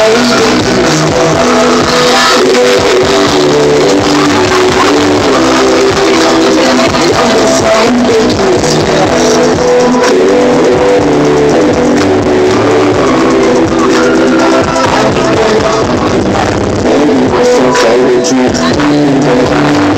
I'm gonna go get.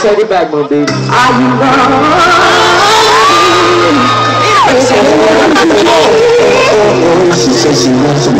take it back, my baby. Are you wrong? She said she wants some